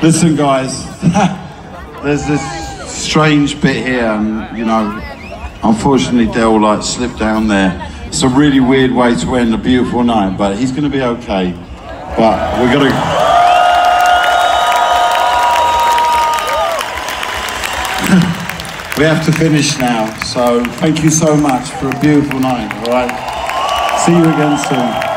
Listen, guys, there's this strange bit here, and you know, unfortunately, Del like slipped down there. It's a really weird way to end a beautiful night, but he's going to be okay. But we're going to. we have to finish now, so thank you so much for a beautiful night, all right? See you again soon.